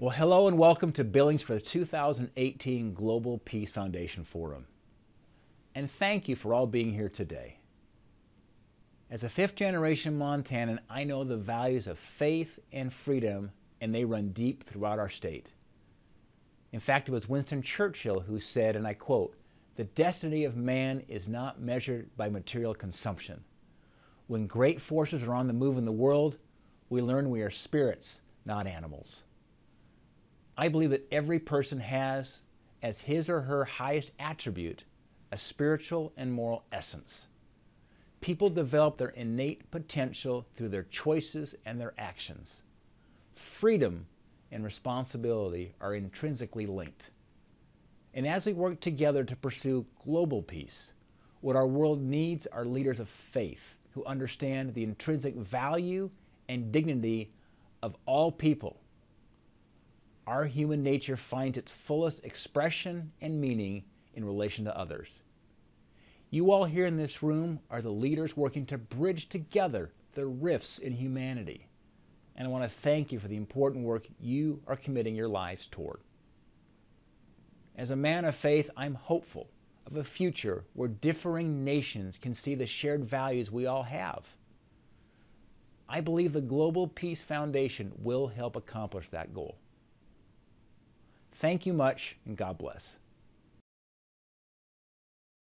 Well, hello and welcome to Billings for the 2018 Global Peace Foundation Forum. And thank you for all being here today. As a fifth generation Montanan, I know the values of faith and freedom, and they run deep throughout our state. In fact, it was Winston Churchill who said, and I quote, The destiny of man is not measured by material consumption. When great forces are on the move in the world, we learn we are spirits, not animals. I believe that every person has as his or her highest attribute a spiritual and moral essence. People develop their innate potential through their choices and their actions. Freedom and responsibility are intrinsically linked. And as we work together to pursue global peace, what our world needs are leaders of faith who understand the intrinsic value and dignity of all people our human nature finds its fullest expression and meaning in relation to others. You all here in this room are the leaders working to bridge together the rifts in humanity. And I want to thank you for the important work you are committing your lives toward. As a man of faith, I'm hopeful of a future where differing nations can see the shared values we all have. I believe the Global Peace Foundation will help accomplish that goal. Thank you much, and God bless.